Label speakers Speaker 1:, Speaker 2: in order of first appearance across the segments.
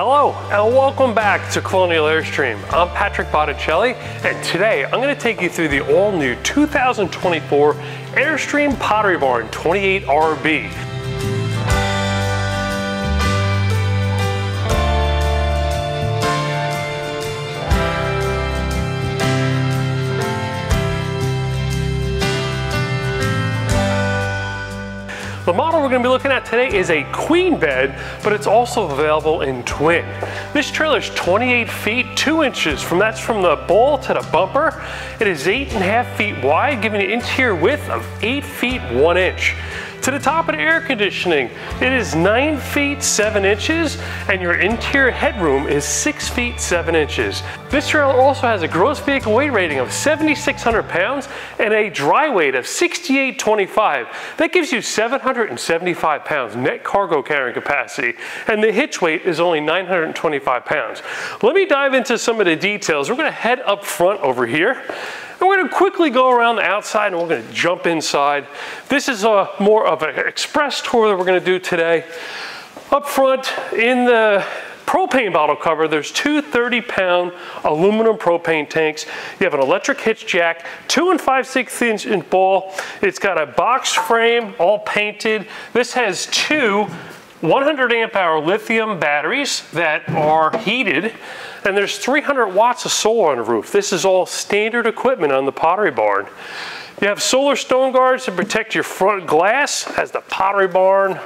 Speaker 1: Hello and welcome back to Colonial Airstream. I'm Patrick Botticelli and today I'm going to take you through the all new 2024 Airstream Pottery Barn 28RB. We're gonna be looking at today is a queen bed, but it's also available in twin. This trailer is 28 feet, two inches, from that's from the bowl to the bumper. It is eight and a half feet wide, giving an interior width of eight feet, one inch. To the top of the air conditioning, it is 9 feet 7 inches and your interior headroom is 6 feet 7 inches. This trailer also has a gross vehicle weight rating of 7,600 pounds and a dry weight of 6825. That gives you 775 pounds net cargo carrying capacity and the hitch weight is only 925 pounds. Let me dive into some of the details. We're going to head up front over here. And we're going to quickly go around the outside and we're going to jump inside. This is a more of an express tour that we're going to do today. Up front in the propane bottle cover, there's two 30 pound aluminum propane tanks. You have an electric hitch jack, two and five sixth inch ball. It's got a box frame, all painted. This has two 100 amp hour lithium batteries that are heated and there's 300 watts of solar on the roof. This is all standard equipment on the Pottery Barn. You have solar stone guards to protect your front glass, as the Pottery Barn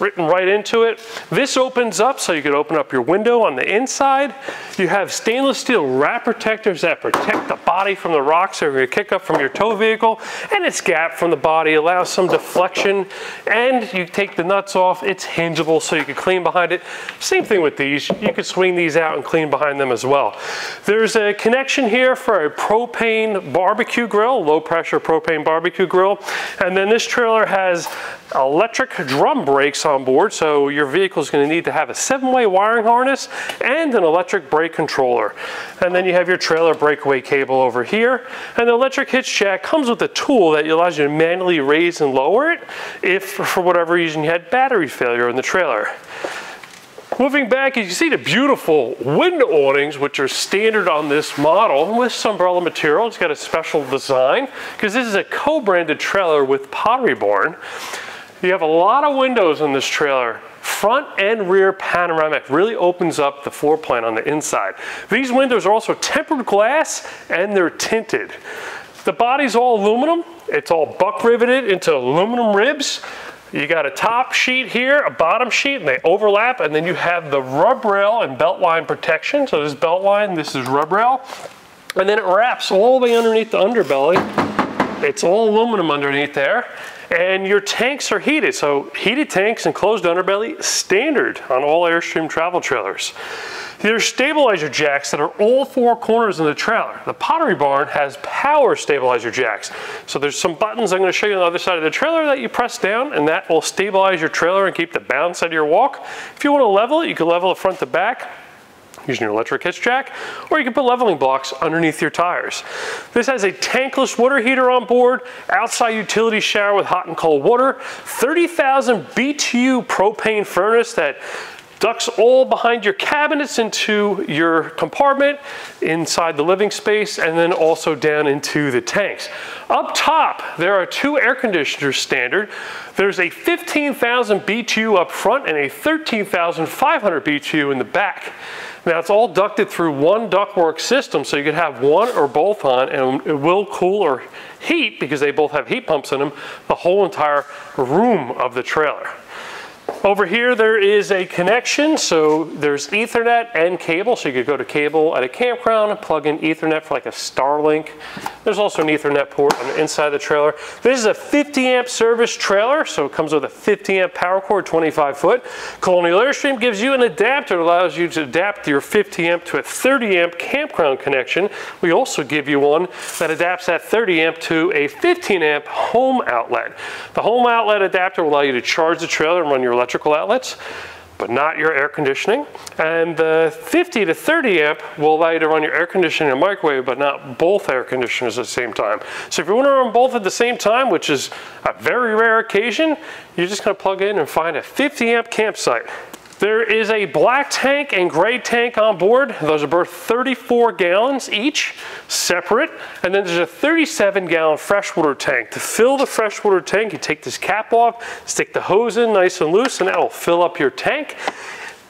Speaker 1: written right into it. This opens up so you can open up your window on the inside. You have stainless steel wrap protectors that protect the body from the rocks so you kick up from your tow vehicle. And it's gap from the body, allows some deflection. And you take the nuts off, it's hingeable so you can clean behind it. Same thing with these. You can swing these out and clean behind them as well. There's a connection here for a propane barbecue grill, low pressure propane barbecue grill. And then this trailer has electric drum brakes on board, so your vehicle is going to need to have a seven-way wiring harness and an electric brake controller. And then you have your trailer breakaway cable over here. And the electric hitch jack comes with a tool that allows you to manually raise and lower it if, for whatever reason, you had battery failure in the trailer. Moving back, you see the beautiful window awnings, which are standard on this model with some umbrella material. It's got a special design because this is a co-branded trailer with Pottery Barn. You have a lot of windows in this trailer. Front and rear panoramic really opens up the floor plan on the inside. These windows are also tempered glass and they're tinted. The body's all aluminum. It's all buck riveted into aluminum ribs. You got a top sheet here, a bottom sheet, and they overlap, and then you have the rub rail and belt line protection. So this belt line, this is rub rail. And then it wraps all the way underneath the underbelly. It's all aluminum underneath there and your tanks are heated. So heated tanks and closed underbelly, standard on all Airstream travel trailers. There's stabilizer jacks that are all four corners in the trailer. The Pottery Barn has power stabilizer jacks. So there's some buttons I'm gonna show you on the other side of the trailer that you press down and that will stabilize your trailer and keep the bounce out of your walk. If you wanna level it, you can level it front to back using your electric hitch jack, or you can put leveling blocks underneath your tires. This has a tankless water heater on board, outside utility shower with hot and cold water, 30,000 BTU propane furnace that ducts all behind your cabinets into your compartment, inside the living space, and then also down into the tanks. Up top, there are two air conditioners standard. There's a 15,000 BTU up front and a 13,500 BTU in the back. Now it's all ducted through one ductwork system, so you could have one or both on and it will cool or heat, because they both have heat pumps in them, the whole entire room of the trailer. Over here there is a connection, so there's ethernet and cable, so you could go to cable at a campground and plug in ethernet for like a Starlink. There's also an ethernet port on the inside of the trailer. This is a 50 amp service trailer, so it comes with a 50 amp power cord, 25 foot. Colonial Airstream gives you an adapter that allows you to adapt your 50 amp to a 30 amp campground connection. We also give you one that adapts that 30 amp to a 15 amp home outlet. The home outlet adapter will allow you to charge the trailer and run your electrical outlets but not your air conditioning. And the 50 to 30 amp will allow you to run your air conditioning and microwave, but not both air conditioners at the same time. So if you want to run both at the same time, which is a very rare occasion, you're just going to plug in and find a 50 amp campsite. There is a black tank and gray tank on board. Those are both 34 gallons each, separate. And then there's a 37 gallon freshwater tank. To fill the freshwater tank, you take this cap off, stick the hose in nice and loose, and that will fill up your tank.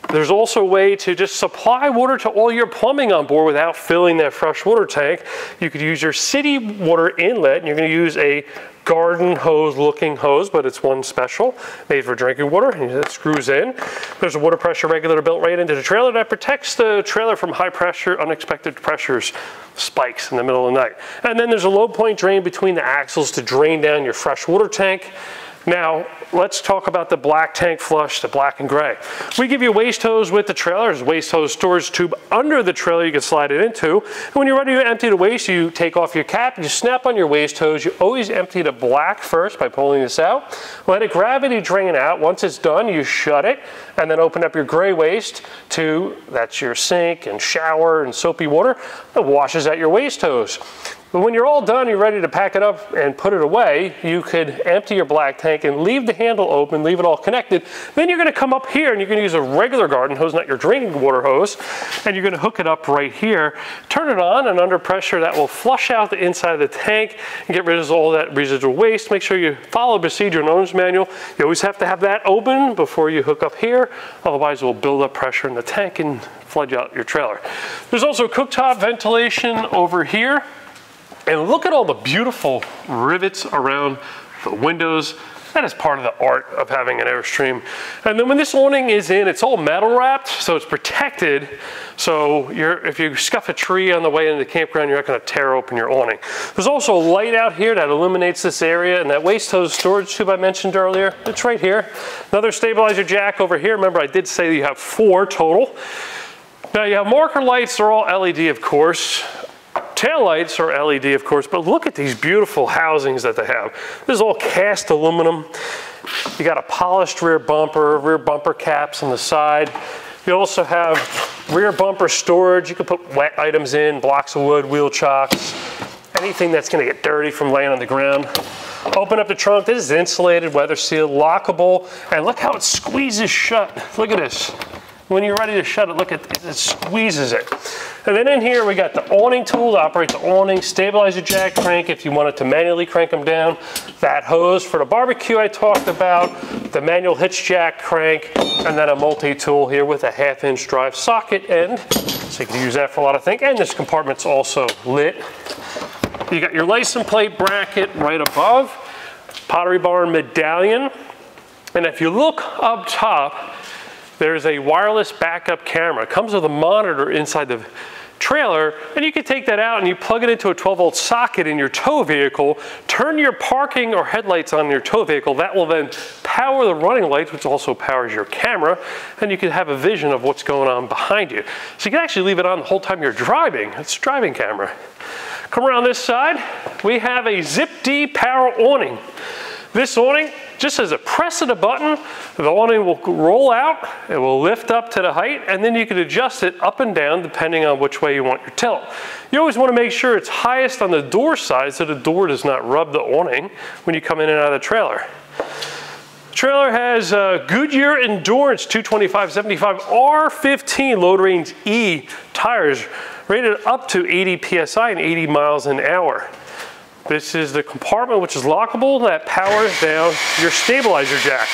Speaker 1: There's also a way to just supply water to all your plumbing on board without filling that fresh water tank. You could use your city water inlet and you're gonna use a garden hose looking hose, but it's one special made for drinking water and it screws in. There's a water pressure regulator built right into the trailer that protects the trailer from high pressure, unexpected pressures, spikes in the middle of the night. And then there's a low point drain between the axles to drain down your fresh water tank. Now, let's talk about the black tank flush, the black and gray. We give you waste hose with the trailer. There's waste hose storage tube under the trailer you can slide it into. And when you're ready to empty the waste, you take off your cap, you snap on your waste hose. You always empty the black first by pulling this out. Let it gravity drain out. Once it's done, you shut it and then open up your gray waste to, that's your sink and shower and soapy water. It washes out your waste hose. But when you're all done, you're ready to pack it up and put it away, you could empty your black tank and leave the handle open, leave it all connected. Then you're gonna come up here and you're gonna use a regular garden hose, not your drinking water hose, and you're gonna hook it up right here, turn it on, and under pressure that will flush out the inside of the tank and get rid of all that residual waste. Make sure you follow procedure and owner's manual. You always have to have that open before you hook up here, otherwise it will build up pressure in the tank and flood out your trailer. There's also cooktop ventilation over here. And look at all the beautiful rivets around the windows. That is part of the art of having an Airstream. And then when this awning is in, it's all metal wrapped, so it's protected. So if you scuff a tree on the way into the campground, you're not gonna tear open your awning. There's also a light out here that illuminates this area, and that waste hose storage tube I mentioned earlier, it's right here. Another stabilizer jack over here. Remember, I did say you have four total. Now you have marker lights, they're all LED, of course. Tail lights are LED, of course, but look at these beautiful housings that they have. This is all cast aluminum. You got a polished rear bumper, rear bumper caps on the side. You also have rear bumper storage. You can put wet items in, blocks of wood, wheel chocks, anything that's gonna get dirty from laying on the ground. Open up the trunk. This is insulated, weather sealed, lockable, and look how it squeezes shut. Look at this. When you're ready to shut it, look at it, it squeezes it. And then in here, we got the awning tool to operate the awning, stabilizer jack crank if you wanted to manually crank them down, that hose for the barbecue I talked about, the manual hitch jack crank, and then a multi-tool here with a half inch drive socket end. So you can use that for a lot of things. And this compartment's also lit. You got your license plate bracket right above, Pottery Barn medallion. And if you look up top, there's a wireless backup camera. It comes with a monitor inside the trailer, and you can take that out and you plug it into a 12 volt socket in your tow vehicle, turn your parking or headlights on your tow vehicle. That will then power the running lights, which also powers your camera, and you can have a vision of what's going on behind you. So you can actually leave it on the whole time you're driving. It's a driving camera. Come around this side, we have a Zip D power awning. This awning, just as a press of the button, the awning will roll out, it will lift up to the height, and then you can adjust it up and down depending on which way you want your tilt. You always want to make sure it's highest on the door side so the door does not rub the awning when you come in and out of the trailer. Trailer has uh, Goodyear Endurance 225-75 R15 load range E tires rated up to 80 PSI and 80 miles an hour. This is the compartment which is lockable that powers down your stabilizer jacks.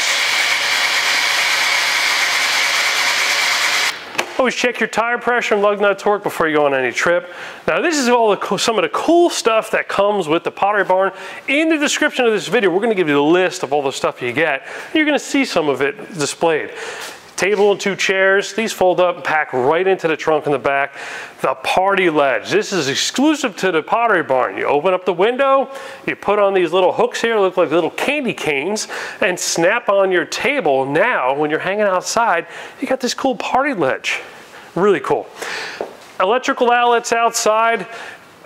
Speaker 1: Always check your tire pressure and lug nut torque before you go on any trip. Now this is all the, some of the cool stuff that comes with the Pottery Barn. In the description of this video, we're gonna give you the list of all the stuff you get. You're gonna see some of it displayed table and two chairs. These fold up and pack right into the trunk in the back. The party ledge. This is exclusive to the Pottery Barn. You open up the window, you put on these little hooks here, look like little candy canes, and snap on your table. Now, when you're hanging outside, you got this cool party ledge. Really cool. Electrical outlets outside.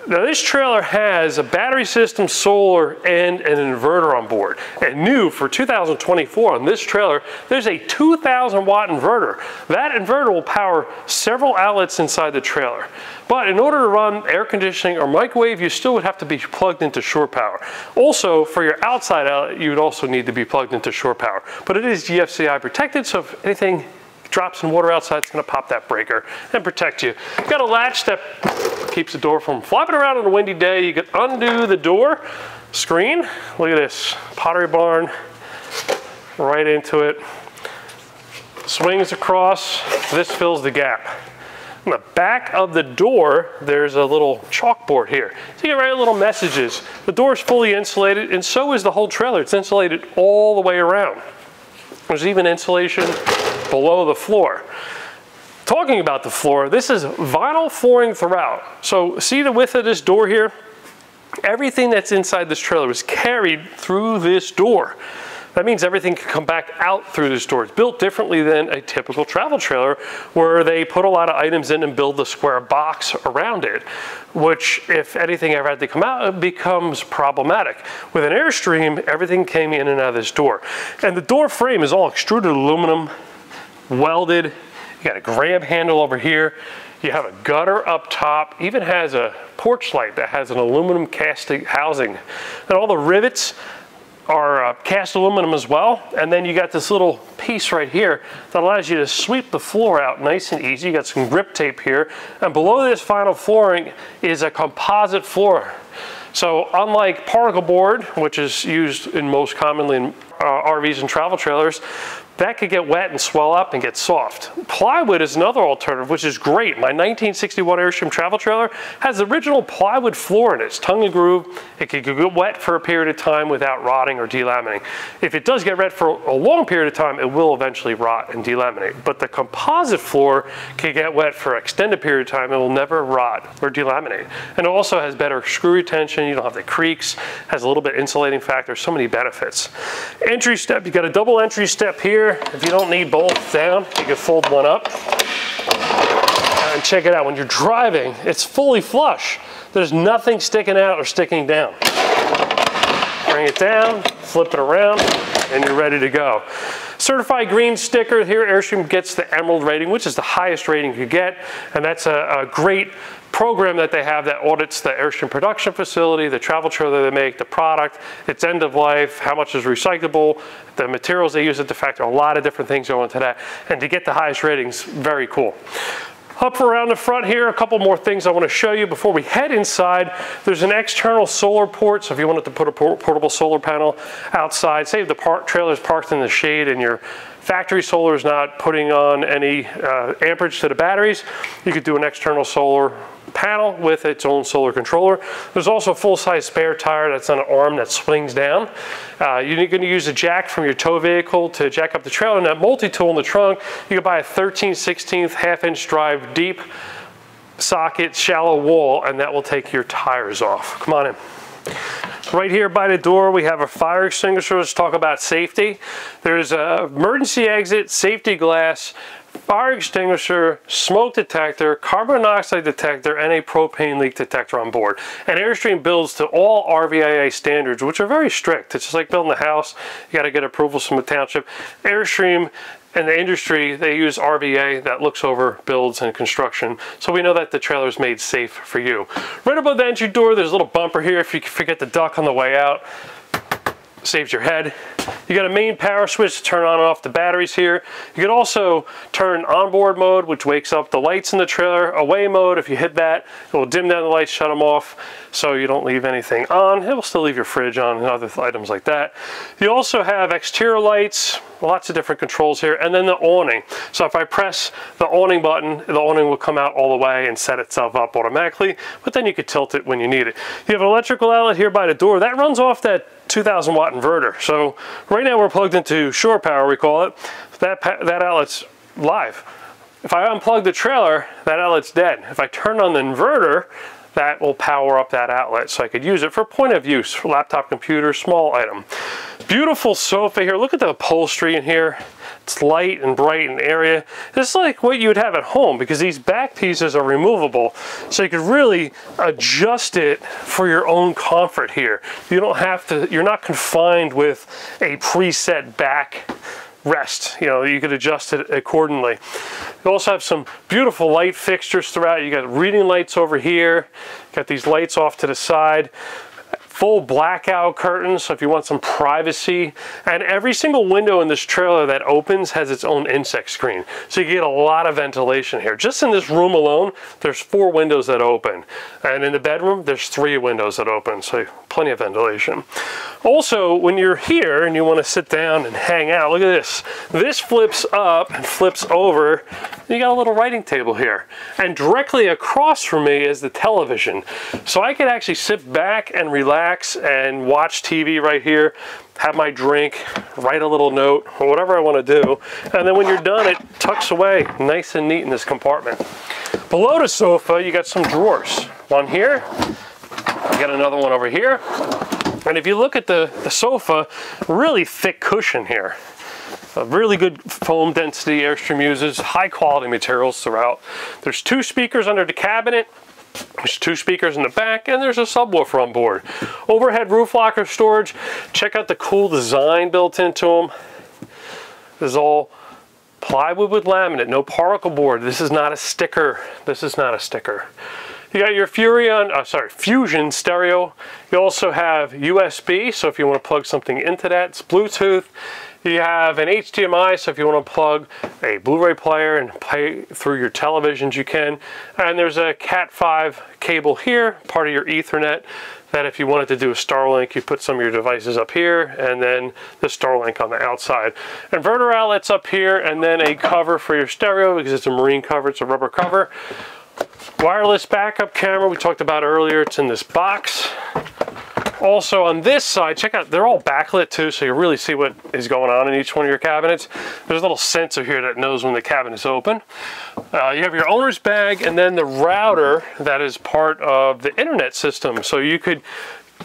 Speaker 1: Now this trailer has a battery system, solar, and an inverter on board. And new for 2024 on this trailer, there's a 2000 watt inverter. That inverter will power several outlets inside the trailer. But in order to run air conditioning or microwave, you still would have to be plugged into shore power. Also, for your outside outlet, you would also need to be plugged into shore power. But it is GFCI protected, so if anything drop some water outside, it's gonna pop that breaker and protect you. you got a latch that keeps the door from flopping around on a windy day. You can undo the door screen. Look at this, Pottery Barn, right into it. Swings across, this fills the gap. On the back of the door, there's a little chalkboard here. So you can write little messages. The door is fully insulated, and so is the whole trailer. It's insulated all the way around. There's even insulation below the floor. Talking about the floor, this is vinyl flooring throughout. So see the width of this door here? Everything that's inside this trailer is carried through this door. That means everything can come back out through this door. It's built differently than a typical travel trailer where they put a lot of items in and build the square box around it, which if anything ever had to come out, becomes problematic. With an Airstream, everything came in and out of this door. And the door frame is all extruded aluminum, welded. You got a grab handle over here. You have a gutter up top, even has a porch light that has an aluminum casting housing. And all the rivets are uh, cast aluminum as well. And then you got this little piece right here that allows you to sweep the floor out nice and easy. You got some grip tape here. And below this vinyl flooring is a composite floor. So unlike particle board, which is used in most commonly in uh, RVs and travel trailers, that could get wet and swell up and get soft. Plywood is another alternative, which is great. My 1961 Airstream travel trailer has the original plywood floor in it. It's tongue and groove. It could get wet for a period of time without rotting or delaminating. If it does get wet for a long period of time, it will eventually rot and delaminate. But the composite floor can get wet for an extended period of time. It will never rot or delaminate. And it also has better screw retention. You don't have the creaks. Has a little bit insulating factor. So many benefits. Entry step. You got a double entry step here if you don't need both down, you can fold one up. And check it out, when you're driving, it's fully flush. There's nothing sticking out or sticking down. Bring it down, flip it around, and you're ready to go. Certified green sticker here, Airstream gets the Emerald rating, which is the highest rating you get, and that's a, a great program that they have that audits the Airstream production facility, the travel trailer they make, the product, its end of life, how much is recyclable, the materials they use at the factory, a lot of different things go into that. And to get the highest ratings, very cool. Up around the front here, a couple more things I want to show you before we head inside. There's an external solar port, so if you wanted to put a portable solar panel outside, say the park, trailer's parked in the shade and your factory solar is not putting on any uh, amperage to the batteries, you could do an external solar panel with its own solar controller. There's also a full-size spare tire that's on an arm that swings down. Uh, you're going to use a jack from your tow vehicle to jack up the trailer, and that multi-tool in the trunk, you can buy a 13 16th half-inch drive deep socket, shallow wall, and that will take your tires off. Come on in. Right here by the door, we have a fire extinguisher. Let's talk about safety. There's a emergency exit, safety glass, fire extinguisher, smoke detector, carbon monoxide detector, and a propane leak detector on board. And Airstream builds to all RVIA standards, which are very strict. It's just like building a house. You got to get approvals from the township. Airstream and the industry, they use RVA that looks over builds and construction. So we know that the trailer is made safe for you. Right above the entry door, there's a little bumper here if you forget to duck on the way out saves your head. You got a main power switch to turn on and off the batteries here. You can also turn onboard mode, which wakes up the lights in the trailer. Away mode, if you hit that, it will dim down the lights, shut them off, so you don't leave anything on. It will still leave your fridge on and other items like that. You also have exterior lights, lots of different controls here, and then the awning. So if I press the awning button, the awning will come out all the way and set itself up automatically, but then you could tilt it when you need it. You have an electrical outlet here by the door. That runs off that 2000 watt inverter. So right now we're plugged into shore power, we call it. That, that outlet's live. If I unplug the trailer, that outlet's dead. If I turn on the inverter, that will power up that outlet so I could use it for point of use, for laptop computer, small item. Beautiful sofa here. Look at the upholstery in here. It's light and bright and area. This is like what you would have at home because these back pieces are removable. So you could really adjust it for your own comfort here. You don't have to, you're not confined with a preset back rest. You know, you could adjust it accordingly. You also have some beautiful light fixtures throughout. You got reading lights over here. Got these lights off to the side full blackout curtains, so if you want some privacy. And every single window in this trailer that opens has its own insect screen. So you get a lot of ventilation here. Just in this room alone, there's four windows that open. And in the bedroom, there's three windows that open, so plenty of ventilation. Also, when you're here and you want to sit down and hang out, look at this. This flips up and flips over. You got a little writing table here. And directly across from me is the television. So I could actually sit back and relax and watch TV right here, have my drink, write a little note, or whatever I want to do. And then when you're done, it tucks away nice and neat in this compartment. Below the sofa, you got some drawers. One here, you got another one over here. And if you look at the, the sofa, really thick cushion here. A really good foam density Airstream uses, high quality materials throughout. There's two speakers under the cabinet, there's two speakers in the back and there's a subwoofer on board. Overhead roof locker storage. Check out the cool design built into them. This is all plywood with laminate, no particle board. This is not a sticker. This is not a sticker. You got your Furrion, uh, sorry, Fusion stereo. You also have USB, so if you want to plug something into that, it's Bluetooth. You have an HDMI, so if you want to plug a Blu-ray player and play through your televisions, you can. And there's a Cat5 cable here, part of your Ethernet, that if you wanted to do a Starlink, you put some of your devices up here, and then the Starlink on the outside. Inverter outlets up here, and then a cover for your stereo, because it's a marine cover, it's a rubber cover. Wireless backup camera we talked about earlier, it's in this box. Also on this side, check out, they're all backlit too, so you really see what is going on in each one of your cabinets. There's a little sensor here that knows when the cabinet is open. Uh, you have your owner's bag and then the router that is part of the internet system. So you could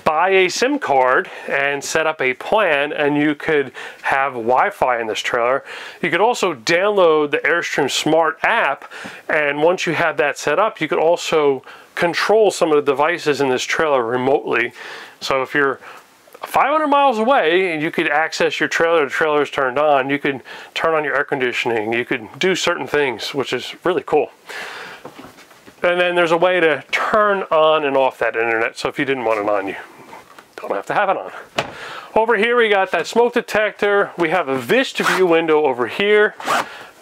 Speaker 1: buy a SIM card and set up a plan and you could have Wi-Fi in this trailer. You could also download the Airstream Smart app and once you have that set up, you could also control some of the devices in this trailer remotely. So if you're 500 miles away and you could access your trailer, the trailer is turned on, you could turn on your air conditioning, you could do certain things, which is really cool. And then there's a way to turn on and off that internet. So if you didn't want it on, you don't have to have it on. Over here, we got that smoke detector. We have a Vista view window over here.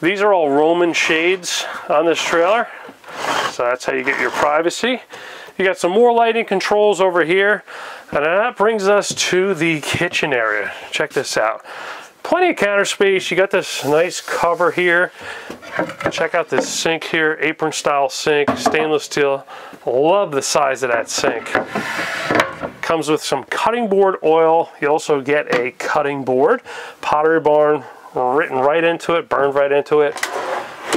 Speaker 1: These are all Roman shades on this trailer. So that's how you get your privacy. You got some more lighting controls over here. And that brings us to the kitchen area. Check this out. Plenty of counter space. You got this nice cover here. Check out this sink here, apron style sink, stainless steel. Love the size of that sink. Comes with some cutting board oil. You also get a cutting board. Pottery Barn written right into it, burned right into it.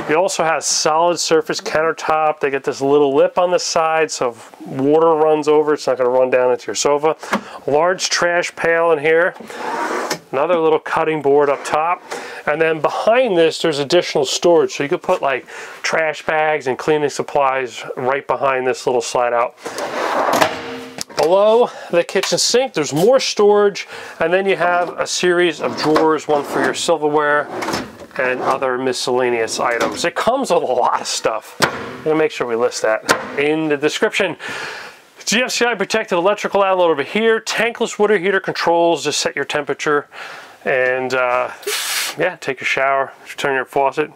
Speaker 1: It also has solid surface countertop. They get this little lip on the side, so if water runs over, it's not gonna run down into your sofa. Large trash pail in here. Another little cutting board up top. And then behind this, there's additional storage. So you could put like trash bags and cleaning supplies right behind this little slide out. Below the kitchen sink, there's more storage. And then you have a series of drawers, one for your silverware and other miscellaneous items. It comes with a lot of stuff. I'm gonna make sure we list that in the description. GFCI protected electrical outlet over here, tankless water heater controls, to set your temperature and uh, yeah, take a shower, turn your faucet.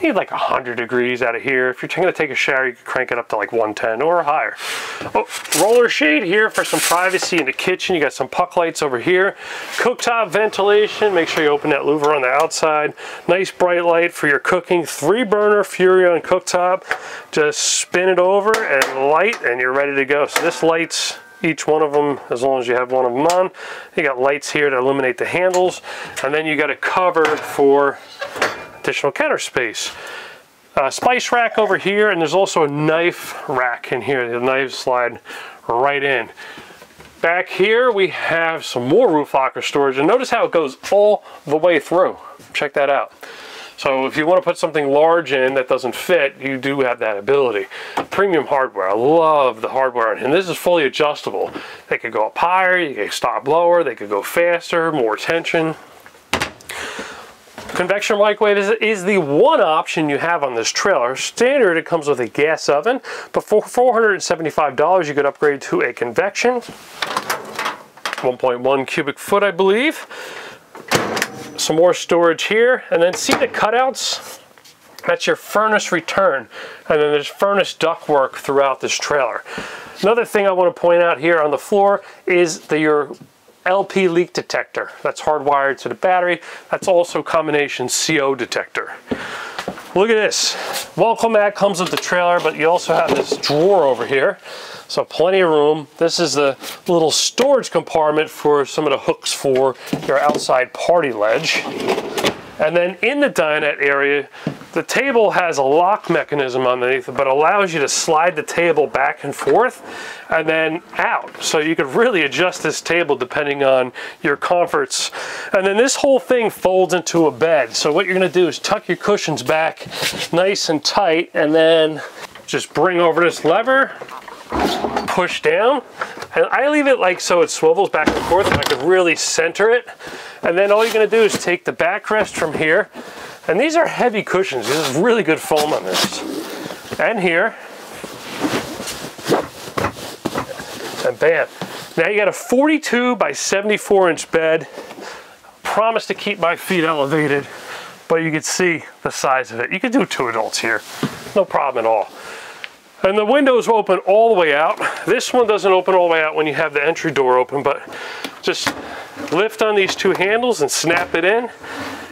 Speaker 1: You need like 100 degrees out of here. If you're going to take a shower, you can crank it up to like 110 or higher. Oh, roller shade here for some privacy in the kitchen. You got some puck lights over here. Cooktop ventilation. Make sure you open that louver on the outside. Nice bright light for your cooking. Three burner Furrion cooktop. Just spin it over and light and you're ready to go. So this lights each one of them as long as you have one of them on. You got lights here to illuminate the handles and then you got a cover for additional counter space. Spice rack over here and there's also a knife rack in here. The knives slide right in. Back here we have some more roof locker storage and notice how it goes all the way through. Check that out. So if you want to put something large in that doesn't fit, you do have that ability. Premium hardware, I love the hardware, and this is fully adjustable. They could go up higher, you can stop lower, they could go faster, more tension. Convection microwave is, is, the one option you have on this trailer. Standard, it comes with a gas oven, but for $475 you could upgrade to a convection. 1.1 cubic foot, I believe. Some more storage here, and then see the cutouts? That's your furnace return. And then there's furnace ductwork throughout this trailer. Another thing I want to point out here on the floor is the, your LP leak detector. That's hardwired to the battery. That's also combination CO detector. Look at this. Welcome mat comes with the trailer, but you also have this drawer over here. So plenty of room. This is the little storage compartment for some of the hooks for your outside party ledge. And then in the dinette area, the table has a lock mechanism underneath it, but allows you to slide the table back and forth and then out. So you could really adjust this table depending on your comforts. And then this whole thing folds into a bed. So what you're gonna do is tuck your cushions back nice and tight and then just bring over this lever push down. And I leave it like so it swivels back and forth and I can really center it. And then all you're gonna do is take the backrest from here. And these are heavy cushions. This is really good foam on this. And here. And bam. Now you got a 42 by 74 inch bed. Promise to keep my feet elevated, but you can see the size of it. You can do two adults here. No problem at all. And the windows open all the way out. This one doesn't open all the way out when you have the entry door open, but just lift on these two handles and snap it in.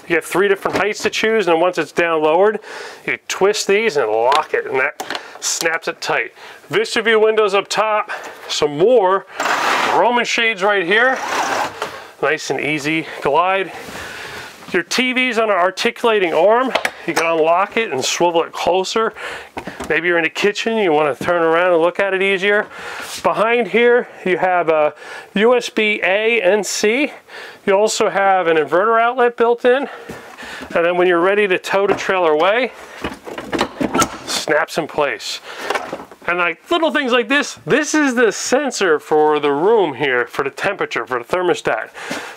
Speaker 1: You have three different heights to choose, and once it's down lowered, you twist these and lock it, and that snaps it tight. Vista view windows up top, some more Roman shades right here. Nice and easy glide. Your TV's on an articulating arm. You can unlock it and swivel it closer. Maybe you're in the kitchen, you want to turn around and look at it easier. Behind here, you have a USB A and C. You also have an inverter outlet built in. And then when you're ready to tow the trailer away, snaps in place. And like little things like this, this is the sensor for the room here, for the temperature, for the thermostat.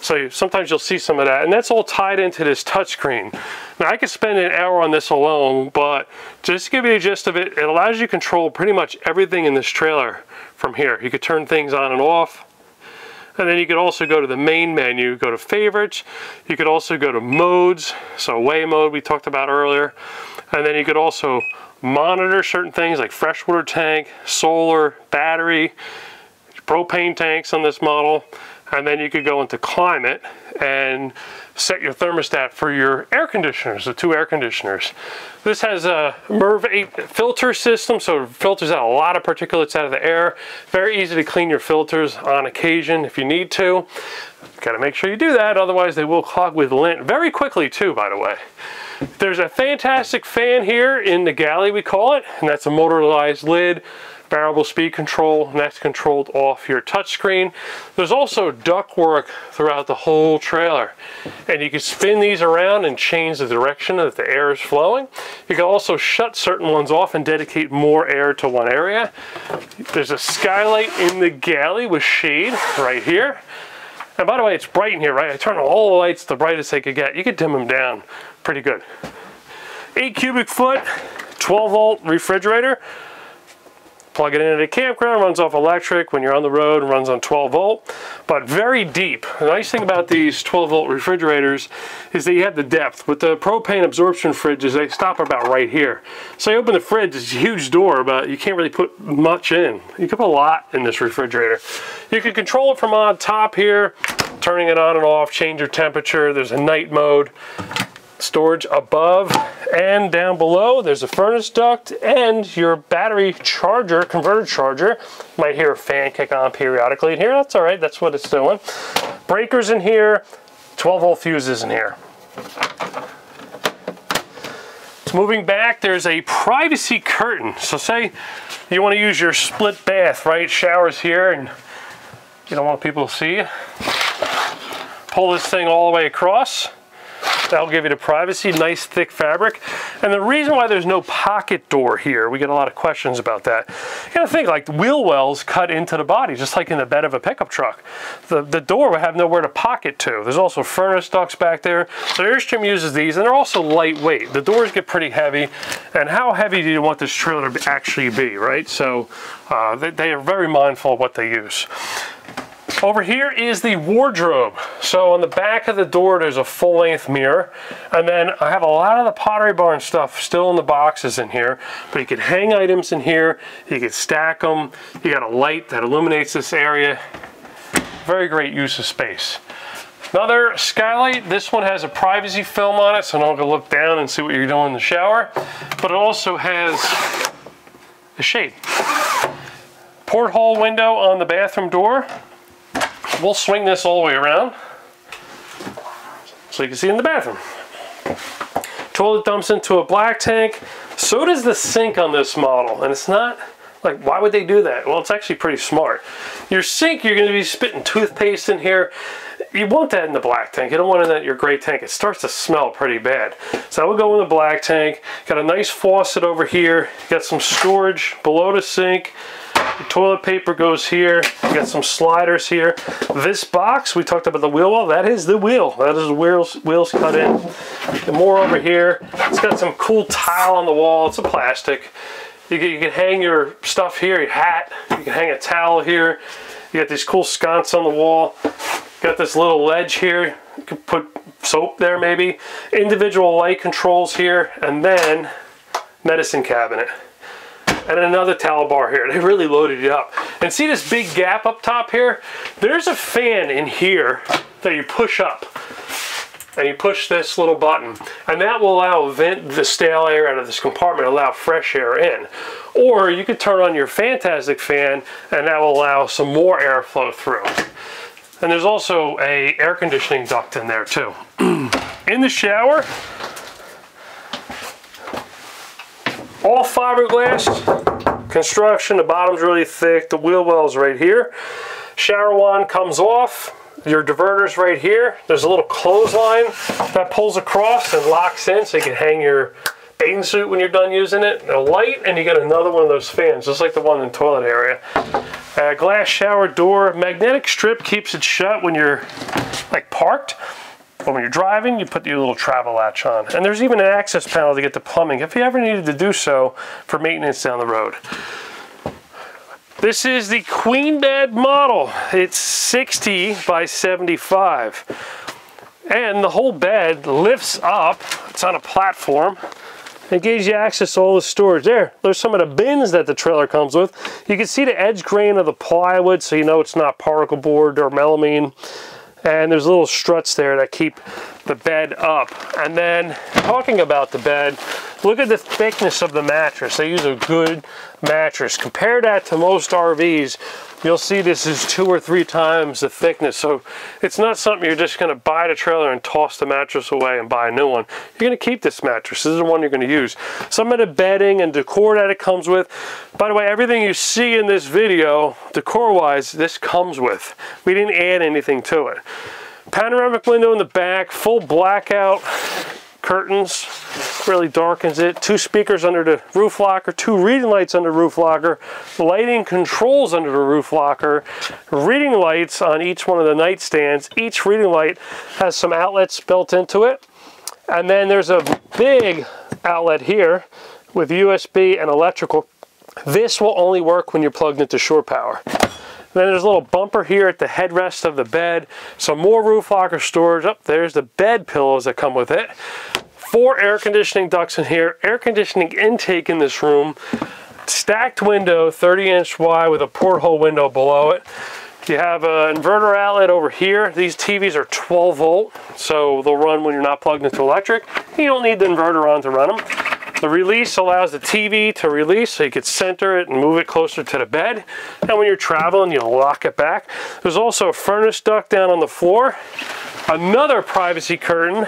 Speaker 1: So sometimes you'll see some of that. And that's all tied into this touchscreen. Now I could spend an hour on this alone, but just to give you a gist of it, it allows you to control pretty much everything in this trailer from here. You could turn things on and off. And then you could also go to the main menu, go to favorites. You could also go to modes, so away mode we talked about earlier. And then you could also monitor certain things like freshwater tank, solar, battery, propane tanks on this model. And then you could go into climate and set your thermostat for your air conditioners, the two air conditioners. This has a MERV 8 filter system, so it filters out a lot of particulates out of the air. Very easy to clean your filters on occasion if you need to. Got to make sure you do that, otherwise they will clog with lint very quickly too, by the way. There's a fantastic fan here in the galley, we call it, and that's a motorized lid, variable speed control, and that's controlled off your touchscreen. There's also ductwork throughout the whole trailer, and you can spin these around and change the direction that the air is flowing. You can also shut certain ones off and dedicate more air to one area. There's a skylight in the galley with shade right here. And by the way, it's bright in here, right? I turn all the lights the brightest they could get. You could dim them down pretty good. 8 cubic foot, 12 volt refrigerator. Plug it into the campground, runs off electric. When you're on the road, runs on 12 volt, but very deep. The nice thing about these 12 volt refrigerators is that you have the depth. With the propane absorption fridges, they stop about right here. So you open the fridge, it's a huge door, but you can't really put much in. You can put a lot in this refrigerator. You can control it from on top here, turning it on and off, change your temperature. There's a night mode storage above and down below. There's a furnace duct and your battery charger, converter charger. Might hear a fan kick on periodically in here. That's all right, that's what it's doing. Breakers in here, 12 volt fuses in here. Moving back, there's a privacy curtain. So say you want to use your split bath, right? Showers here and you don't want people to see you. Pull this thing all the way across That'll give you the privacy, nice thick fabric. And the reason why there's no pocket door here, we get a lot of questions about that. You gotta think like wheel wells cut into the body, just like in the bed of a pickup truck. The, the door would have nowhere to pocket to. There's also furnace ducts back there. So Airstream uses these and they're also lightweight. The doors get pretty heavy. And how heavy do you want this trailer to actually be, right? So uh, they, they are very mindful of what they use. Over here is the wardrobe. So on the back of the door, there's a full length mirror. And then I have a lot of the Pottery Barn stuff still in the boxes in here, but you could hang items in here. You could stack them. You got a light that illuminates this area. Very great use of space. Another skylight, this one has a privacy film on it, so don't go look down and see what you're doing in the shower. But it also has a shade. Porthole window on the bathroom door. We'll swing this all the way around so you can see in the bathroom. Toilet dumps into a black tank. So does the sink on this model, and it's not like, why would they do that? Well, it's actually pretty smart. Your sink, you're gonna be spitting toothpaste in here you want that in the black tank. You don't want it in your gray tank. It starts to smell pretty bad. So I would go in the black tank. Got a nice faucet over here. Got some storage below the sink. Toilet paper goes here. You got some sliders here. This box, we talked about the wheel well, that is the wheel. That is the wheels, wheels cut in. And more over here. It's got some cool tile on the wall. It's a plastic. You can, you can hang your stuff here, your hat. You can hang a towel here. You got these cool sconce on the wall. Got this little ledge here. You can put soap there maybe. Individual light controls here. And then medicine cabinet. And another towel bar here. They really loaded it up. And see this big gap up top here? There's a fan in here that you push up and you push this little button and that will allow vent the stale air out of this compartment allow fresh air in or you could turn on your fantastic fan and that will allow some more airflow through and there's also a air conditioning duct in there too. in the shower, all fiberglass construction. The bottom's really thick. The wheel well's right here. Shower wand comes off. Your diverter's right here. There's a little clothesline that pulls across and locks in so you can hang your bathing suit when you're done using it. A light, and you get another one of those fans, just like the one in the toilet area. A glass shower door. Magnetic strip keeps it shut when you're like parked. But when you're driving, you put your little travel latch on. And there's even an access panel to get to plumbing if you ever needed to do so for maintenance down the road. This is the queen bed model. It's 60 by 75. And the whole bed lifts up. It's on a platform. It gives you access to all the storage. There, there's some of the bins that the trailer comes with. You can see the edge grain of the plywood so you know it's not particle board or melamine. And there's little struts there that keep the bed up. And then talking about the bed, look at the thickness of the mattress. They use a good mattress. Compare that to most RVs you'll see this is two or three times the thickness. So it's not something you're just gonna buy the trailer and toss the mattress away and buy a new one. You're gonna keep this mattress. This is the one you're gonna use. Some of the bedding and decor that it comes with. By the way, everything you see in this video, decor-wise, this comes with. We didn't add anything to it. Panoramic window in the back, full blackout curtains, really darkens it. Two speakers under the roof locker, two reading lights under the roof locker, lighting controls under the roof locker, reading lights on each one of the nightstands. Each reading light has some outlets built into it. And then there's a big outlet here with USB and electrical. This will only work when you're plugged into shore power. Then there's a little bumper here at the headrest of the bed. Some more roof locker storage. Up oh, there's the bed pillows that come with it. Four air conditioning ducts in here. Air conditioning intake in this room. Stacked window, 30 inch wide with a porthole window below it. You have an inverter outlet over here. These TVs are 12 volt, so they'll run when you're not plugged into electric. You don't need the inverter on to run them. The release allows the TV to release so you can center it and move it closer to the bed. And when you're traveling, you lock it back. There's also a furnace duct down on the floor. Another privacy curtain,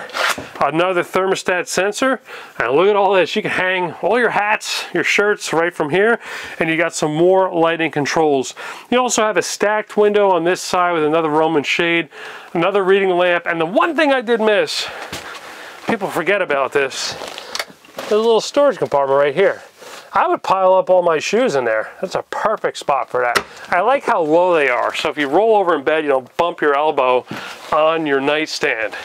Speaker 1: another thermostat sensor. And look at all this. You can hang all your hats, your shirts right from here. And you got some more lighting controls. You also have a stacked window on this side with another Roman shade, another reading lamp. And the one thing I did miss, people forget about this, there's a little storage compartment right here. I would pile up all my shoes in there. That's a perfect spot for that. I like how low they are. So if you roll over in bed, you don't bump your elbow on your nightstand.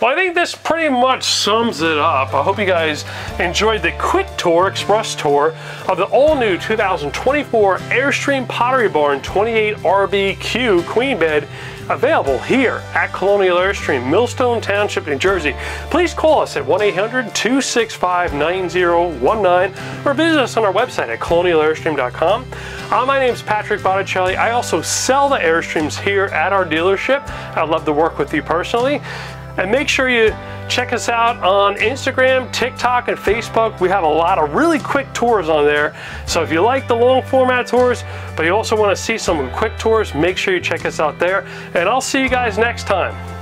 Speaker 1: Well, I think this pretty much sums it up. I hope you guys enjoyed the quick tour, express tour of the all new 2024 Airstream Pottery Barn 28 RBQ Queen Bed available here at Colonial Airstream, Millstone Township, New Jersey. Please call us at 1-800-265-9019 or visit us on our website at colonialairstream.com. Uh, my name is Patrick Botticelli. I also sell the Airstreams here at our dealership. I'd love to work with you personally. And make sure you check us out on Instagram, TikTok, and Facebook. We have a lot of really quick tours on there. So if you like the long format tours, but you also want to see some quick tours, make sure you check us out there. And I'll see you guys next time.